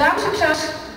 Dames, succes!